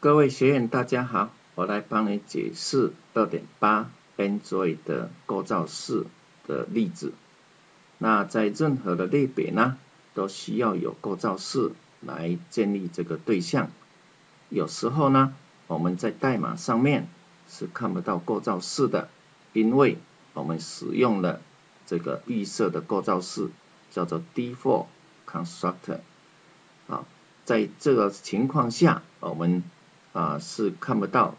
各位学员大家好，我来帮你解释二点八 Android 的构造式的例子。那在任何的类别呢，都需要有构造式来建立这个对象。有时候呢，我们在代码上面是看不到构造式的，因为我们使用了这个预设的构造式，叫做 default constructor。啊，在这个情况下，我们啊是看不到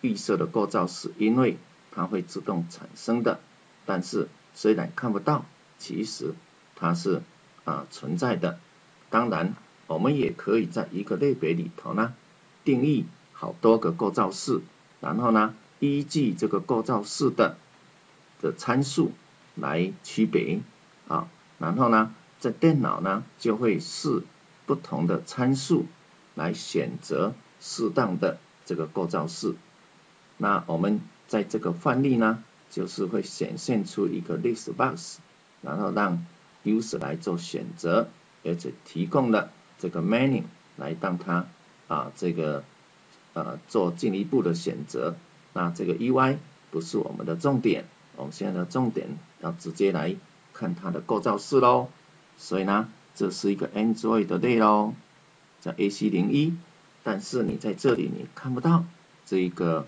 预设的构造式，因为它会自动产生的。但是虽然看不到，其实它是啊存在的。当然，我们也可以在一个类别里头呢，定义好多个构造式，然后呢，依据这个构造式的的参数来区别啊，然后呢，在电脑呢就会是不同的参数来选择。适当的这个构造式，那我们在这个范例呢，就是会显现出一个 list box，然后让 user 来做选择，而且提供了这个 menu 来让他啊这个呃做进一步的选择。那这个 UI 不是我们的重点，我们现在的重点要直接来看它的构造式喽。所以呢，这是一个 Android 的类喽，叫 AC 零一。但是你在这里你看不到这一个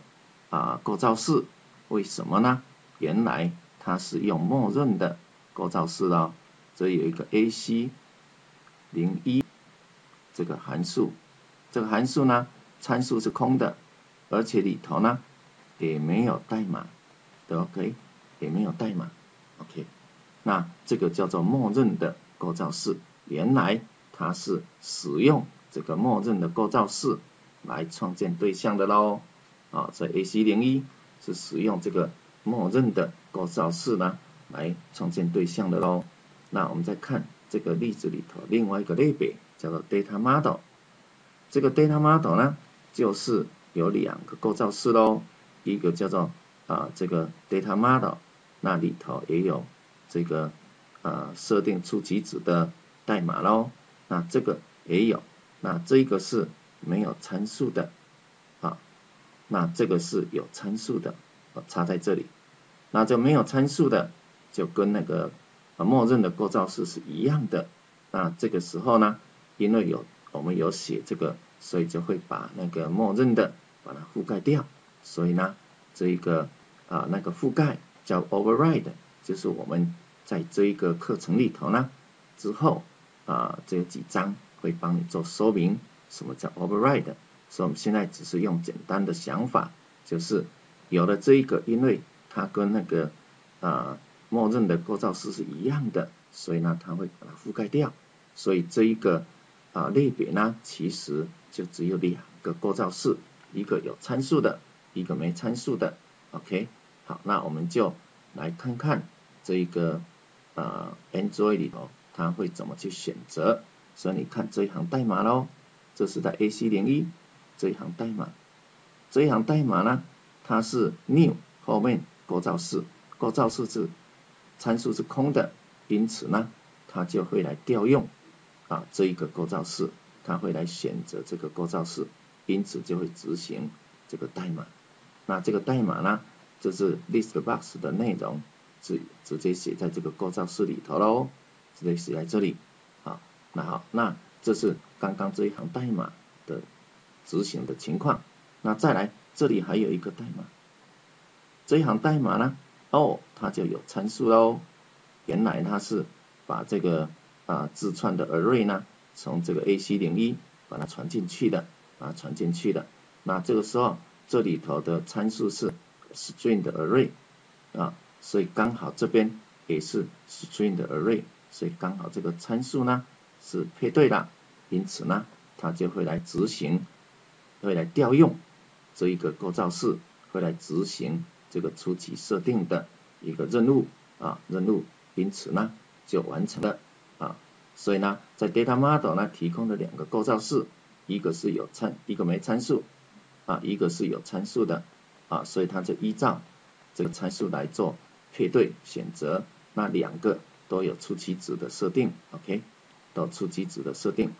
啊构造式，为什么呢？原来它是用默认的构造式哦，这有一个 AC 零一这个函数，这个函数呢参数是空的，而且里头呢也没有代码，对 OK，也没有代码，OK，那这个叫做默认的构造式，原来它是使用。这个默认的构造式来创建对象的喽，啊，所以 AC 零一是使用这个默认的构造式呢来创建对象的喽。那我们再看这个例子里头另外一个类别叫做 Data Model，这个 Data Model 呢就是有两个构造式喽，一个叫做啊这个 Data Model，那里头也有这个啊设定初级值的代码喽，那这个也有。那这个是没有参数的啊，那这个是有参数的，插在这里。那这没有参数的，就跟那个默认的构造式是一样的。那这个时候呢，因为有我们有写这个，所以就会把那个默认的把它覆盖掉。所以呢，这一个啊那个覆盖叫 override，就是我们在这一个课程里头呢之后啊这几章。会帮你做说明，什么叫 override？所以我们现在只是用简单的想法，就是有了这一个，因为它跟那个啊默认的构造式是一样的，所以呢它会把它覆盖掉。所以这一个啊类别呢，其实就只有两个构造式，一个有参数的，一个没参数的。OK，好，那我们就来看看这一个啊 Android 里头它会怎么去选择。所以你看这一行代码喽，这是在 AC 零一这一行代码，这一行代码呢，它是 new 后面构造式，构造式是参数是空的，因此呢，它就会来调用啊这一个构造式，它会来选择这个构造式，因此就会执行这个代码。那这个代码呢，就是 list box 的内容，直直接写在这个构造式里头喽，直接写在这里。那好，那这是刚刚这一行代码的执行的情况。那再来，这里还有一个代码，这一行代码呢，哦，它就有参数喽。原来它是把这个啊自串的 array 呢，从这个 AC 零一把它传进去的，啊传进去的。那这个时候，这里头的参数是 string 的 array 啊，所以刚好这边也是 string 的 array，所以刚好这个参数呢。是配对的，因此呢，它就会来执行，会来调用这一个构造式，会来执行这个初期设定的一个任务啊任务，因此呢就完成了啊，所以呢在 data model 呢提供了两个构造式，一个是有参，一个没参数啊，一个是有参数的啊，所以它就依照这个参数来做配对选择，那两个都有初期值的设定，OK。到初级值的设定，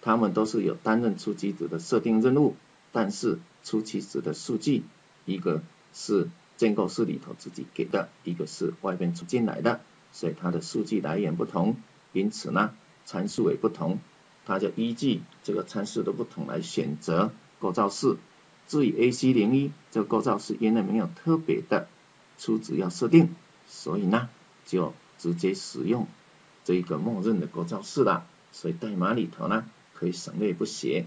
它们都是有担任初级值的设定任务，但是初期值的数据，一个是建构式里头自己给的，一个是外边出进来的，所以它的数据来源不同，因此呢参数也不同，它就依据这个参数的不同来选择构造式。至于 AC 零一这个构造式因为没有特别的初值要设定，所以呢就直接使用这一个默认的构造式了，所以代码里头呢可以省略不写。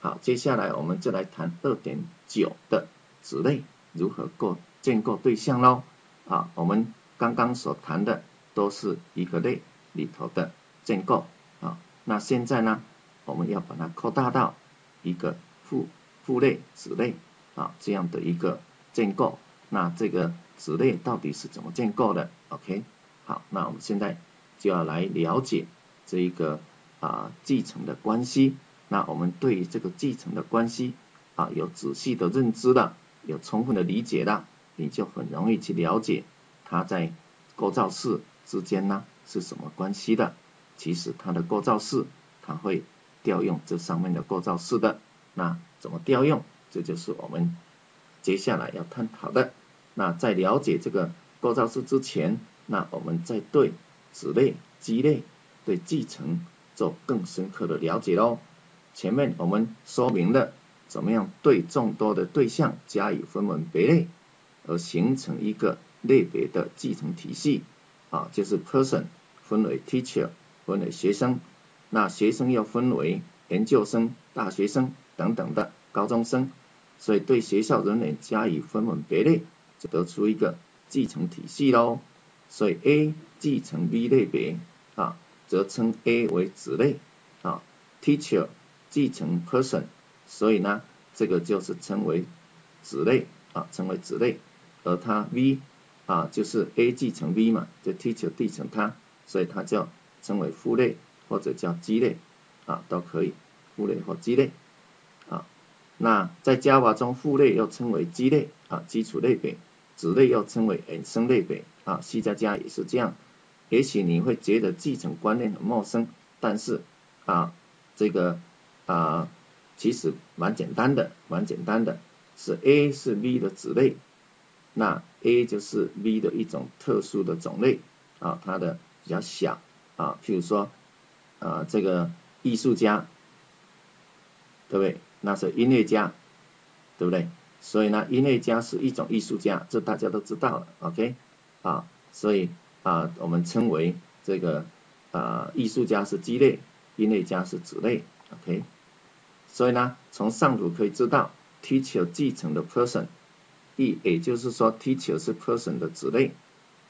好，接下来我们就来谈二点九的子类如何构建构对象喽。啊，我们刚刚所谈的都是一个类里头的建构啊，那现在呢，我们要把它扩大到一个父父类子类啊这样的一个建构。那这个子类到底是怎么建构的？OK，好，那我们现在就要来了解这一个啊继承的关系。那我们对于这个继承的关系啊有仔细的认知的，有充分的理解的，你就很容易去了解它在构造式之间呢是什么关系的。其实它的构造式它会调用这上面的构造式的，那怎么调用？这就是我们接下来要探讨的。那在了解这个构造式之前，那我们再对子类、基类对继承做更深刻的了解喽。前面我们说明了怎么样对众多的对象加以分门别类，而形成一个类别的继承体系啊，就是 person 分为 teacher 分为学生，那学生又分为研究生、大学生等等的高中生，所以对学校人员加以分门别类，就得出一个继承体系喽。所以 A 继承 B 类别啊，则称 A 为子类啊，teacher。继承 person，所以呢，这个就是称为子类啊，称为子类，而它 V 啊，就是 A 继承 V 嘛，就 teacher 继承它，所以它叫称为父类或者叫基类啊，都可以，父类或基类啊。那在 Java 中，父类又称为基类啊，基础类别，子类又称为衍生类别啊，C 加加也是这样。也许你会觉得继承观念很陌生，但是啊，这个。啊，其实蛮简单的，蛮简单的，是 A 是 V 的子类，那 A 就是 V 的一种特殊的种类啊，它的比较小啊，譬如说啊这个艺术家，对不对？那是音乐家，对不对？所以呢，音乐家是一种艺术家，这大家都知道了，OK？啊，所以啊我们称为这个啊艺术家是基类，音乐家是子类，OK？所以呢，从上图可以知道，teacher 继承的 person，也也就是说，teacher 是 person 的子类，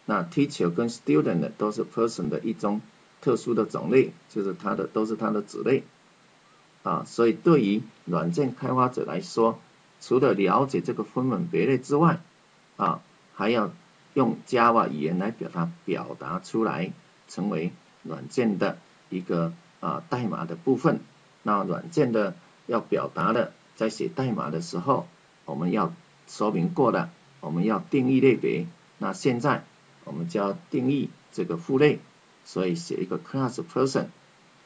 那 teacher 跟 student 都是 person 的一种特殊的种类，就是它的都是它的子类，啊，所以对于软件开发者来说，除了了解这个分门别类之外，啊，还要用 Java 语言来表达表达出来，成为软件的一个啊代码的部分，那软件的。要表达的，在写代码的时候，我们要说明过的，我们要定义类别。那现在我们就要定义这个父类，所以写一个 class person，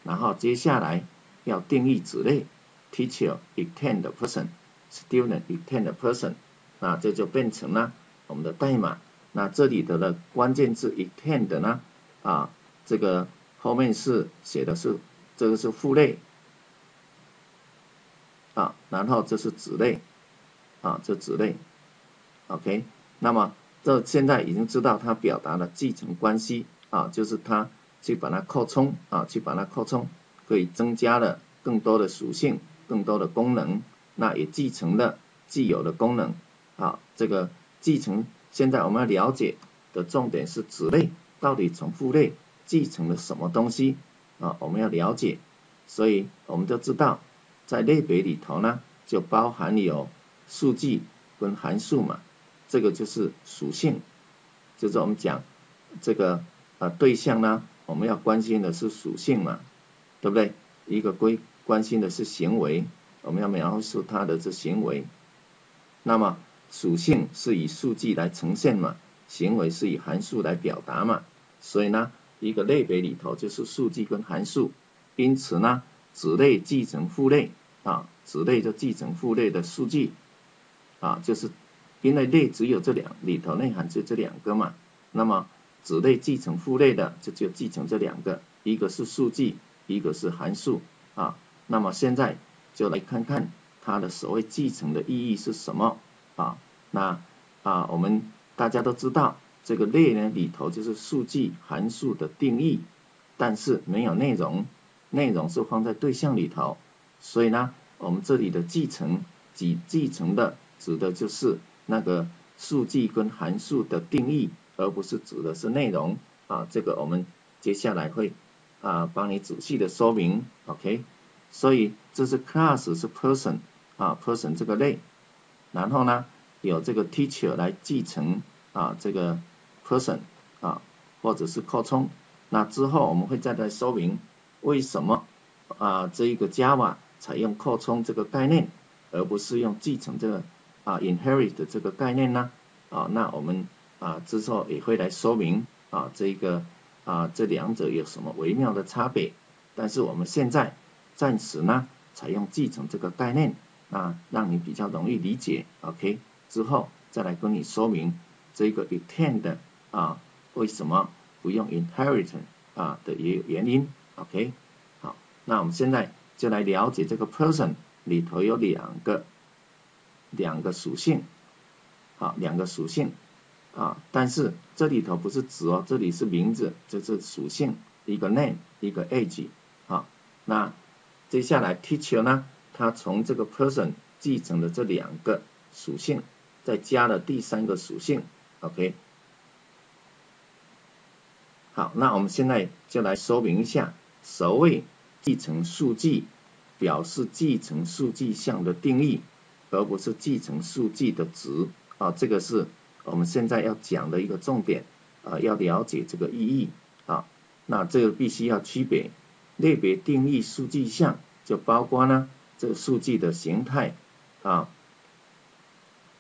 然后接下来要定义子类，teacher extend person，student extend person，那这就变成了我们的代码。那这里的的关键字 extend 呢，啊，这个后面是写的是这个是父类。啊，然后这是子类，啊，这子类，OK，那么这现在已经知道它表达了继承关系，啊，就是它去把它扩充，啊，去把它扩充，可以增加了更多的属性，更多的功能，那也继承了既有的功能，啊，这个继承，现在我们要了解的重点是子类到底从父类继承了什么东西，啊，我们要了解，所以我们就知道。在类别里头呢，就包含有数据跟函数嘛，这个就是属性，就是我们讲这个啊对象呢，我们要关心的是属性嘛，对不对？一个归关心的是行为，我们要描述它的这行为，那么属性是以数据来呈现嘛，行为是以函数来表达嘛，所以呢，一个类别里头就是数据跟函数，因此呢。子类继承父类，啊，子类就继承父类的数据，啊，就是因为类只有这两里头内涵就这两个嘛，那么子类继承父类的就就继承这两个，一个是数据，一个是函数，啊，那么现在就来看看它的所谓继承的意义是什么，啊，那啊我们大家都知道这个类呢里头就是数据函数的定义，但是没有内容，内容是放在对象里头。所以呢，我们这里的继承，及继承的指的就是那个数据跟函数的定义，而不是指的是内容啊。这个我们接下来会啊帮你仔细的说明，OK？所以这是 class 是 person 啊 person 这个类，然后呢有这个 teacher 来继承啊这个 person 啊或者是扩充，那之后我们会再来说明为什么啊这一个 Java 采用扩充这个概念，而不是用继承这个啊 inherit 的这个概念呢？啊，那我们啊之后也会来说明啊这一个啊这两者有什么微妙的差别。但是我们现在暂时呢采用继承这个概念啊，让你比较容易理解。OK，之后再来跟你说明这个 extend 啊为什么不用 inherit 啊的也有原因。OK，好，那我们现在。就来了解这个 person 里头有两个两个属性，啊，两个属性啊，但是这里头不是指哦，这里是名字，这是属性，一个 name，一个 age，好，那接下来 teacher 呢，他从这个 person 继承的这两个属性，再加了第三个属性，OK，好，那我们现在就来说明一下所谓。继承数据表示继承数据项的定义，而不是继承数据的值啊，这个是我们现在要讲的一个重点啊，要了解这个意义啊。那这个必须要区别类别定义数据项，就包括呢这个数据的形态啊，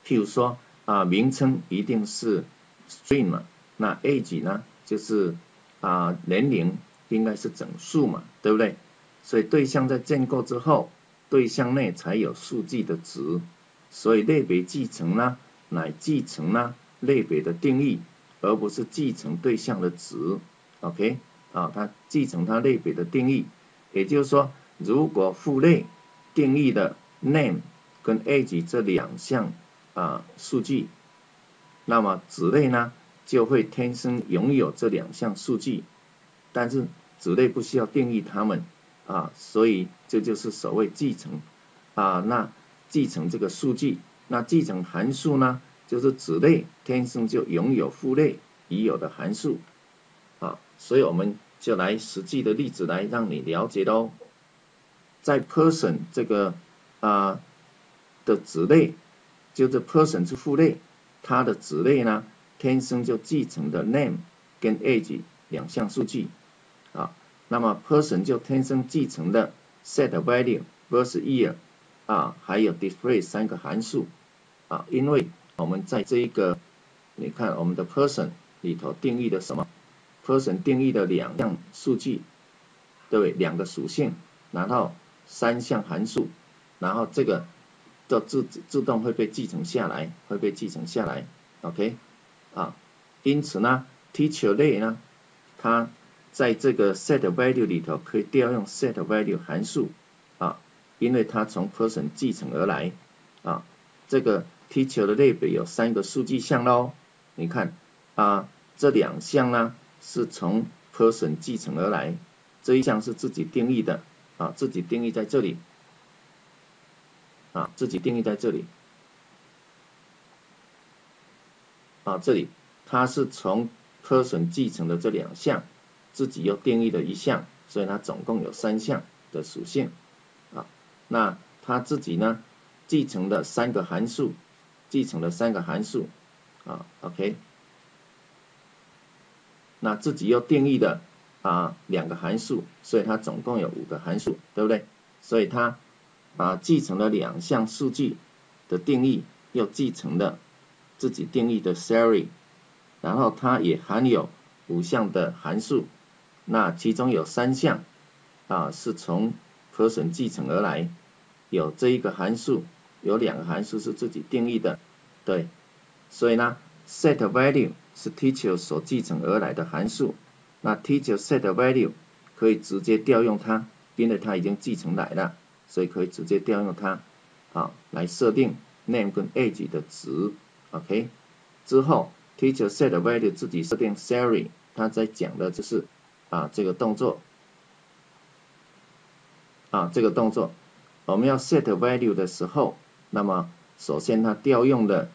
譬如说啊名称一定是 string 嘛，那 age 呢就是啊年龄应该是整数嘛，对不对？所以对象在建构之后，对象内才有数据的值。所以类别继承呢，乃继承呢类别的定义，而不是继承对象的值。OK，啊，它继承它类别的定义。也就是说，如果父类定义的 name 跟 age 这两项啊数据，那么子类呢就会天生拥有这两项数据，但是子类不需要定义它们。啊，所以这就是所谓继承。啊，那继承这个数据，那继承函数呢，就是子类天生就拥有父类已有的函数。啊，所以我们就来实际的例子来让你了解喽，在 person 这个啊的子类，就是 person 是父类，它的子类呢，天生就继承的 name 跟 age 两项数据啊。那么 person 就天生继承的 set value、birth year 啊，还有 display 三个函数啊，因为我们在这一个，你看我们的 person 里头定义的什么？person 定义的两项数据，对对？两个属性，然后三项函数，然后这个就自自动会被继承下来，会被继承下来，OK 啊，因此呢，teacher 类呢，它在这个 set value 里头可以调用 set value 函数啊，因为它从 person 继承而来啊。这个 teacher 的类别有三个数据项喽，你看啊，这两项呢是从 person 继承而来，这一项是自己定义的啊，自己定义在这里啊，自己定义在这里啊，这里它是从 person 继承的这两项。自己又定义了一项，所以它总共有三项的属性啊。那它自己呢，继承的三个函数，继承了三个函数啊。OK，那自己又定义的啊两个函数，所以它总共有五个函数，对不对？所以它啊继承了两项数据的定义，又继承了自己定义的 s e r i 然后它也含有五项的函数。那其中有三项啊是从 person 继承而来，有这一个函数，有两个函数是自己定义的，对，所以呢，set value 是 teacher 所继承而来的函数，那 teacher set value 可以直接调用它，因为它已经继承来了，所以可以直接调用它，啊，来设定 name 跟 age 的值，OK，之后 teacher set value 自己设定 salary，它在讲的就是啊这个动作，啊这个动作。我们要 set value 的时候，那么首先它调用的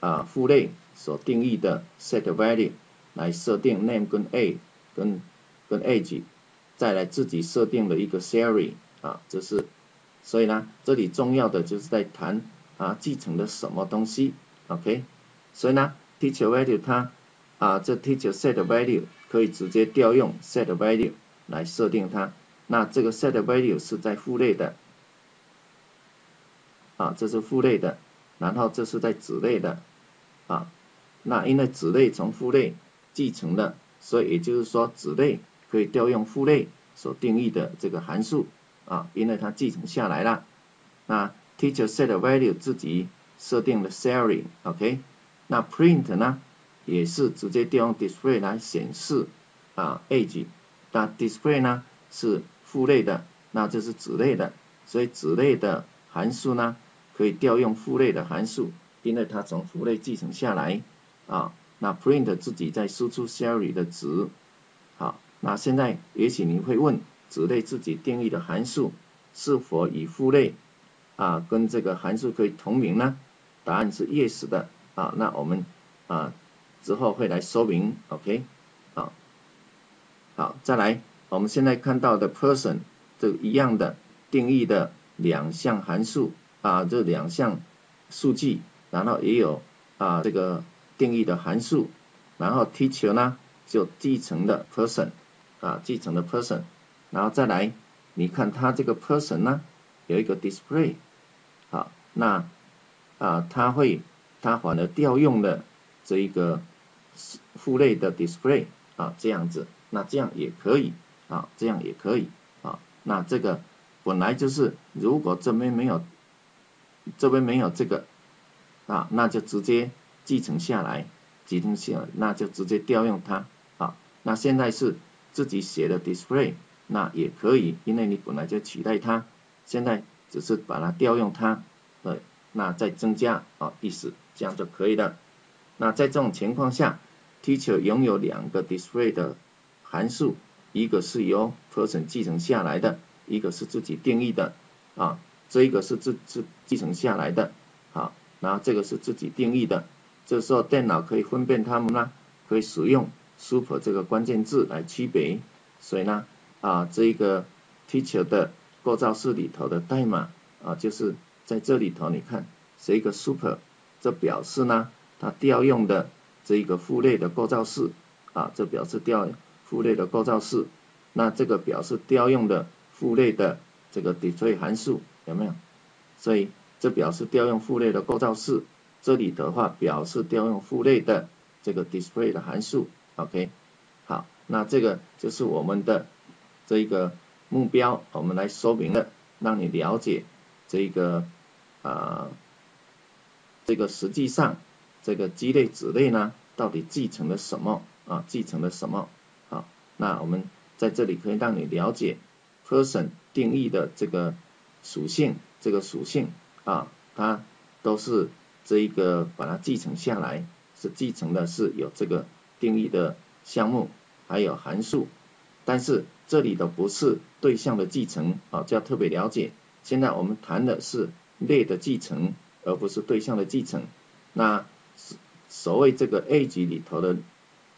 啊父类所定义的 set value 来设定 name 跟 a 跟跟 age，再来自己设定了一个 salary 啊，这是所以呢，这里重要的就是在谈啊继承的什么东西，OK，所以呢 teacher value 它啊这 teacher set value 可以直接调用 set value 来设定它，那这个 set value 是在父类的。啊，这是父类的，然后这是在子类的，啊，那因为子类从父类继承的，所以也就是说子类可以调用父类所定义的这个函数，啊，因为它继承下来了。那 teacher set value 自己设定了 salary，OK，那 print 呢，也是直接调用 display 来显示啊 age，那 display 呢是父类的，那这是子类的，所以子类的函数呢。可以调用父类的函数，因为它从父类继承下来啊。那 print 自己在输出 salary 的值。好，那现在也许你会问，子类自己定义的函数是否与父类啊跟这个函数可以同名呢？答案是 yes 的啊。那我们啊之后会来说明，OK？好，好，再来，我们现在看到的 person 这一样的定义的两项函数。啊，这两项数据，然后也有啊这个定义的函数，然后 teacher 呢就继承的 person 啊继承的 person，然后再来你看它这个 person 呢有一个 display，好，那啊它会它反而调用了这一个父类的 display 啊这样子，那这样也可以啊这样也可以啊，那这个本来就是如果这边没有这边没有这个啊，那就直接继承下来，继承下来，那就直接调用它啊。那现在是自己写的 display，那也可以，因为你本来就取代它，现在只是把它调用它，对，那再增加啊意思，这样就可以了。那在这种情况下，teacher 拥有两个 display 的函数，一个是由 person 继承下来的，一个是自己定义的啊。这一个是自自继承下来的，好，然后这个是自己定义的，这时候电脑可以分辨它们呢，可以使用 super 这个关键字来区别，所以呢，啊，这一个 teacher 的构造式里头的代码啊，就是在这里头，你看是一个 super，这表示呢，它调用的这一个父类的构造式，啊，这表示调父类的构造式，那这个表示调用的父类的这个 display 函数。有没有？所以这表示调用父类的构造式，这里的话表示调用父类的这个 display 的函数，OK？好，那这个就是我们的这一个目标，我们来说明了，让你了解这个啊这个实际上这个基类子类呢到底继承了什么啊？继承了什么？好，那我们在这里可以让你了解 person 定义的这个。属性这个属性啊，它都是这一个把它继承下来，是继承的是有这个定义的项目，还有函数，但是这里的不是对象的继承啊，就要特别了解。现在我们谈的是类的继承，而不是对象的继承。那所谓这个 A 级里头的，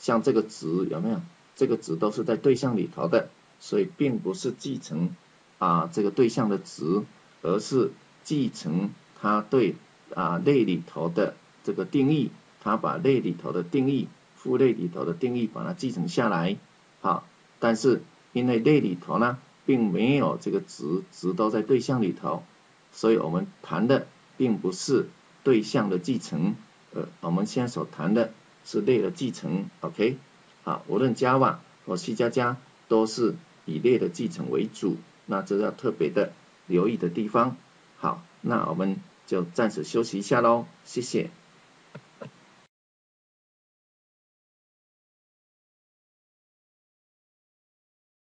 像这个值有没有？这个值都是在对象里头的，所以并不是继承。啊，这个对象的值，而是继承它对啊类里头的这个定义，它把类里头的定义、父类里头的定义把它继承下来。好，但是因为类里头呢，并没有这个值，值都在对象里头，所以我们谈的并不是对象的继承，呃，我们现在所谈的是类的继承。OK，好，无论 Java 或 C 加加都是以类的继承为主。那这要特别的留意的地方。好，那我们就暂时休息一下喽，谢谢。